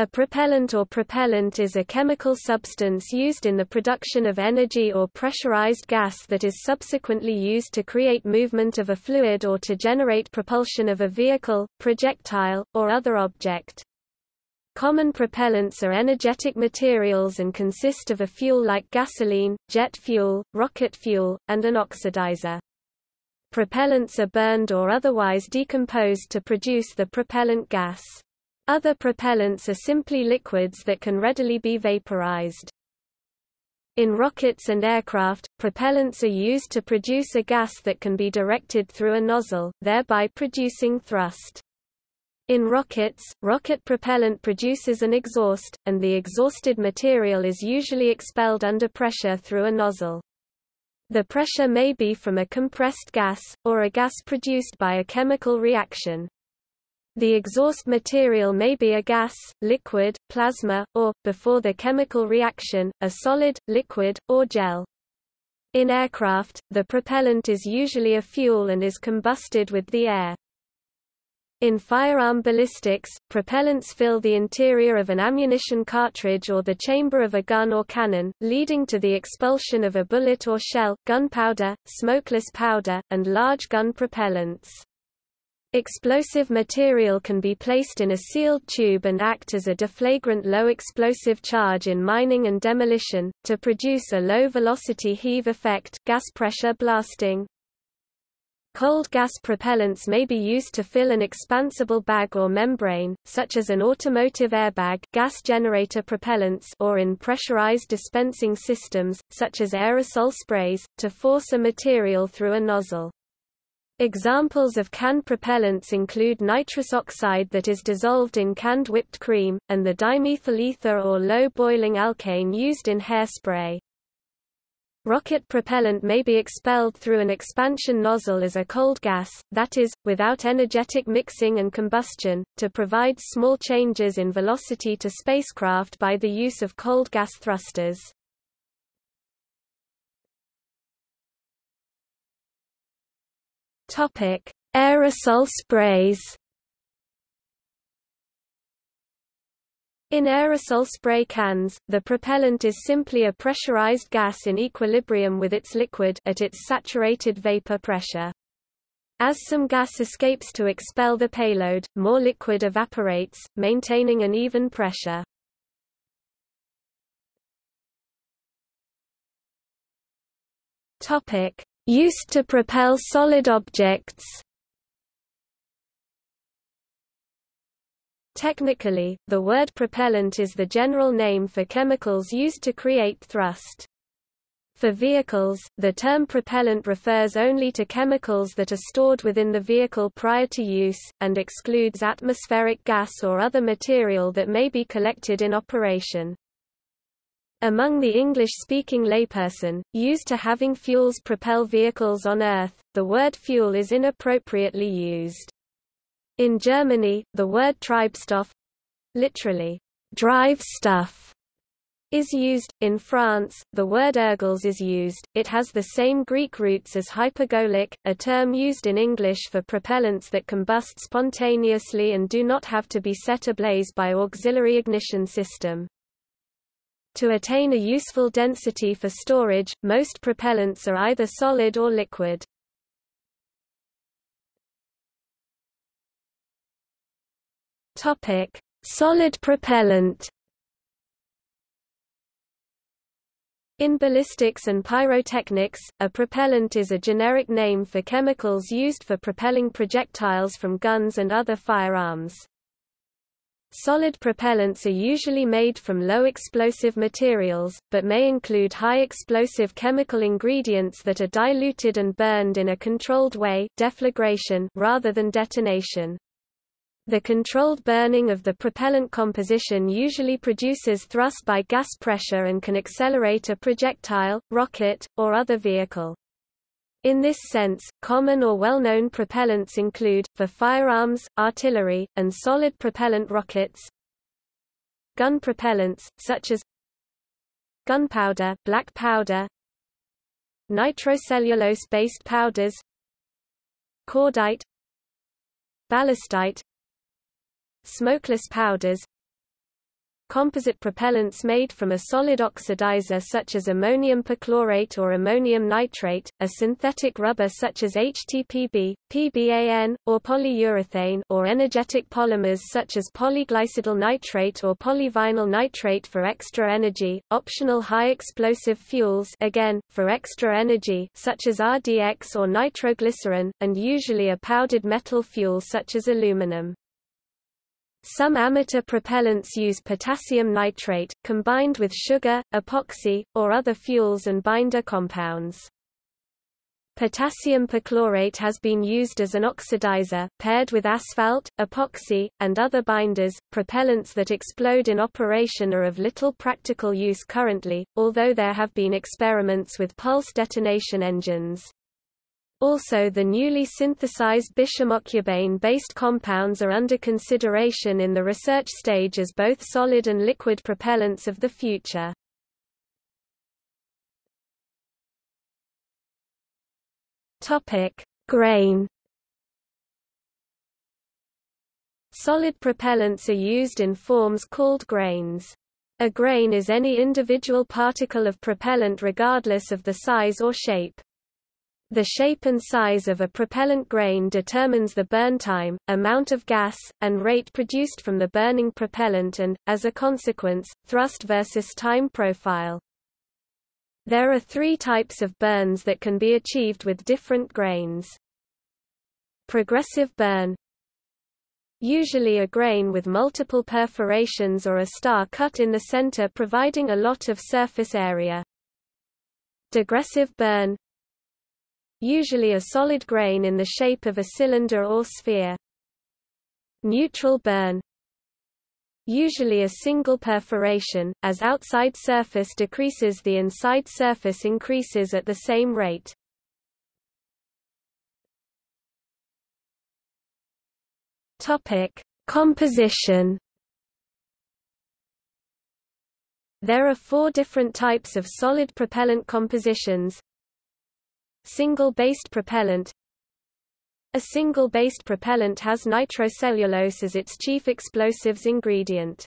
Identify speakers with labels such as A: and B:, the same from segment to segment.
A: A propellant or propellent is a chemical substance used in the production of energy or pressurized gas that is subsequently used to create movement of a fluid or to generate propulsion of a vehicle, projectile, or other object. Common propellants are energetic materials and consist of a fuel like gasoline, jet fuel, rocket fuel, and an oxidizer. Propellants are burned or otherwise decomposed to produce the propellant gas. Other propellants are simply liquids that can readily be vaporized. In rockets and aircraft, propellants are used to produce a gas that can be directed through a nozzle, thereby producing thrust. In rockets, rocket propellant produces an exhaust, and the exhausted material is usually expelled under pressure through a nozzle. The pressure may be from a compressed gas, or a gas produced by a chemical reaction. The exhaust material may be a gas, liquid, plasma, or, before the chemical reaction, a solid, liquid, or gel. In aircraft, the propellant is usually a fuel and is combusted with the air. In firearm ballistics, propellants fill the interior of an ammunition cartridge or the chamber of a gun or cannon, leading to the expulsion of a bullet or shell, gunpowder, smokeless powder, and large gun propellants. Explosive material can be placed in a sealed tube and act as a deflagrant low explosive charge in mining and demolition, to produce a low-velocity heave effect gas pressure blasting. Cold gas propellants may be used to fill an expansible bag or membrane, such as an automotive airbag gas generator propellants or in pressurized dispensing systems, such as aerosol sprays, to force a material through a nozzle. Examples of canned propellants include nitrous oxide that is dissolved in canned whipped cream, and the dimethyl ether or low-boiling alkane used in hairspray. Rocket propellant may be expelled through an expansion nozzle as a cold gas, that is, without energetic mixing and combustion, to provide small changes in velocity to spacecraft by the use of cold gas thrusters. Topic: Aerosol sprays. In aerosol spray cans, the propellant is simply a pressurized gas in equilibrium with its liquid at its saturated vapor pressure. As some gas escapes to expel the payload, more liquid evaporates, maintaining an even pressure. Topic: Used to propel solid objects Technically, the word propellant is the general name for chemicals used to create thrust. For vehicles, the term propellant refers only to chemicals that are stored within the vehicle prior to use, and excludes atmospheric gas or other material that may be collected in operation. Among the English-speaking layperson, used to having fuels propel vehicles on Earth, the word fuel is inappropriately used. In Germany, the word Treibstoff—literally, drive stuff, is used. In France, the word ergols is used. It has the same Greek roots as hypergolic, a term used in English for propellants that combust spontaneously and do not have to be set ablaze by auxiliary ignition system. To attain a useful density for storage, most propellants are either solid or liquid. Topic: Solid propellant. In ballistics and pyrotechnics, a propellant is a generic name for chemicals used for propelling projectiles from guns and other firearms. Solid propellants are usually made from low explosive materials, but may include high explosive chemical ingredients that are diluted and burned in a controlled way deflagration rather than detonation. The controlled burning of the propellant composition usually produces thrust by gas pressure and can accelerate a projectile, rocket, or other vehicle. In this sense, common or well-known propellants include, for firearms, artillery, and solid propellant rockets, gun propellants, such as gunpowder, black powder, nitrocellulose-based powders, cordite, ballistite, smokeless powders, composite propellants made from a solid oxidizer such as ammonium perchlorate or ammonium nitrate, a synthetic rubber such as HTPB, PBAN, or polyurethane or energetic polymers such as polyglycidyl nitrate or polyvinyl nitrate for extra energy, optional high explosive fuels again, for extra energy such as RDX or nitroglycerin, and usually a powdered metal fuel such as aluminum. Some amateur propellants use potassium nitrate, combined with sugar, epoxy, or other fuels and binder compounds. Potassium perchlorate has been used as an oxidizer, paired with asphalt, epoxy, and other binders. Propellants that explode in operation are of little practical use currently, although there have been experiments with pulse detonation engines. Also the newly synthesized bismuthocubane-based compounds are under consideration in the research stage as both solid and liquid propellants of the future. Grain. Solid propellants are used in forms called grains. A grain is any individual particle of propellant regardless of the size or shape. The shape and size of a propellant grain determines the burn time, amount of gas, and rate produced from the burning propellant and, as a consequence, thrust versus time profile. There are three types of burns that can be achieved with different grains. Progressive burn Usually a grain with multiple perforations or a star cut in the center providing a lot of surface area. Degressive burn usually a solid grain in the shape of a cylinder or sphere. Neutral burn Usually a single perforation, as outside surface decreases the inside surface increases at the same rate. Topic: Composition. There are four different types of solid propellant compositions, Single-based propellant A single-based propellant has nitrocellulose as its chief explosives ingredient.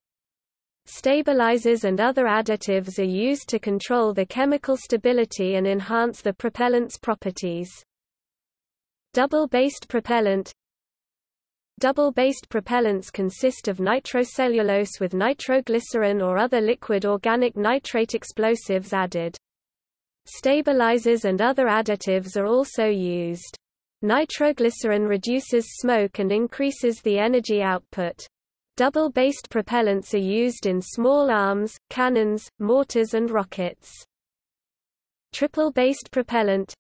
A: Stabilizers and other additives are used to control the chemical stability and enhance the propellant's properties. Double-based propellant Double-based propellants consist of nitrocellulose with nitroglycerin or other liquid organic nitrate explosives added. Stabilizers and other additives are also used. Nitroglycerin reduces smoke and increases the energy output. Double-based propellants are used in small arms, cannons, mortars and rockets. Triple-based propellant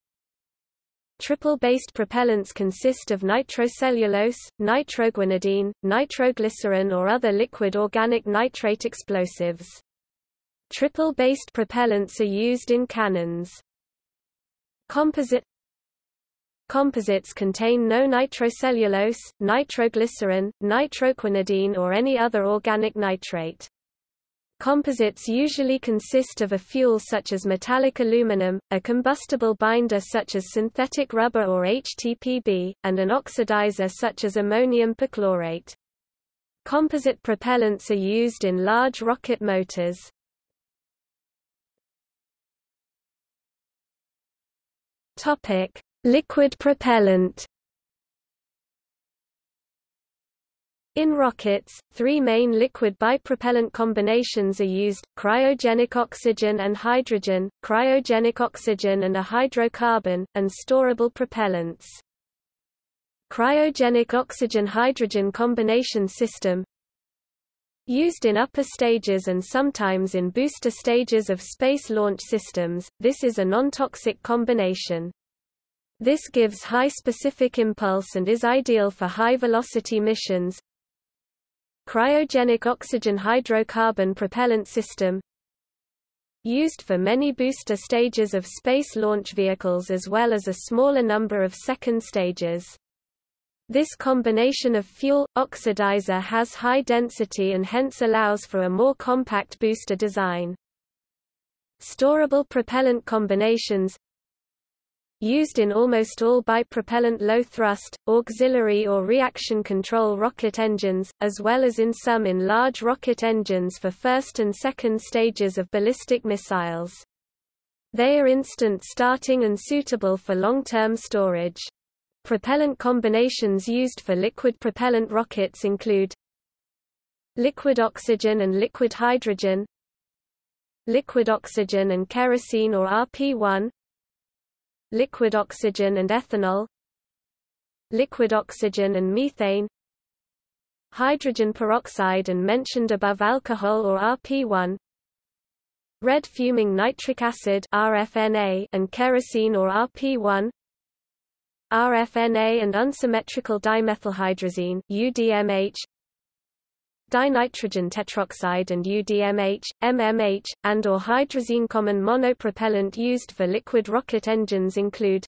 A: Triple-based propellants consist of nitrocellulose, nitroguanidine, nitroglycerin or other liquid organic nitrate explosives. Triple-based propellants are used in cannons. Composite Composites contain no nitrocellulose, nitroglycerin, nitroguanidine or any other organic nitrate. Composites usually consist of a fuel such as metallic aluminum, a combustible binder such as synthetic rubber or HTPB, and an oxidizer such as ammonium perchlorate. Composite propellants are used in large rocket motors. Topic: Liquid propellant. In rockets, three main liquid bipropellant combinations are used, cryogenic oxygen and hydrogen, cryogenic oxygen and a hydrocarbon, and storable propellants. Cryogenic oxygen-hydrogen combination system Used in upper stages and sometimes in booster stages of space launch systems, this is a non-toxic combination. This gives high specific impulse and is ideal for high-velocity missions. Cryogenic oxygen hydrocarbon propellant system Used for many booster stages of space launch vehicles as well as a smaller number of second stages. This combination of fuel oxidizer has high density and hence allows for a more compact booster design. Storable propellant combinations Used in almost all bipropellant low-thrust, auxiliary or reaction control rocket engines, as well as in some in large rocket engines for first and second stages of ballistic missiles. They are instant starting and suitable for long-term storage. Propellant combinations used for liquid propellant rockets include liquid oxygen and liquid hydrogen liquid oxygen and kerosene or RP1 liquid oxygen and ethanol liquid oxygen and methane hydrogen peroxide and mentioned above alcohol or RP1 red fuming nitric acid RFNA and kerosene or RP1 RFNA and unsymmetrical dimethylhydrazine UDMH dinitrogen tetroxide and UDMH, MMH, and or hydrazine common monopropellant used for liquid rocket engines include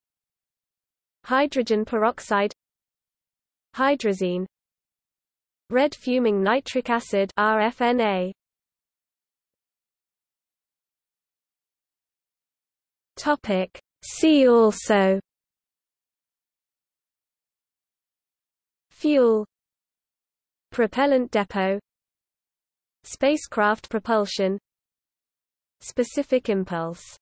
A: hydrogen peroxide hydrazine red fuming nitric acid RFNA Topic. See also Fuel. Propellant depot. Spacecraft propulsion. Specific impulse